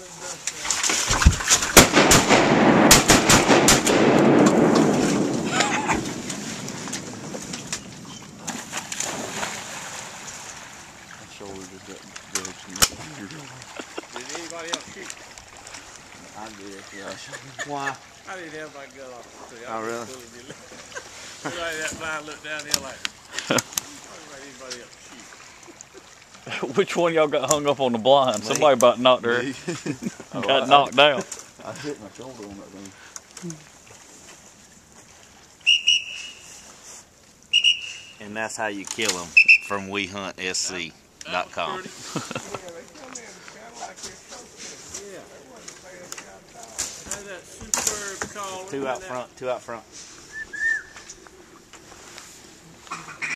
I did that village some years ago. Did anybody else shoot? I did, yeah. Why? I didn't have my gun off tree. I Oh, really? you. Everybody that blind looked down there like, Which one y'all got hung up on the blind? Somebody about knocked her, Oh, got I- knocked down. I hit my shoulder on that thing. And that's how you kill them from WeHuntSC.com. Yeah, they come in kind of like they're supposed to. Yeah. Had that superb call. Two out front, two out front.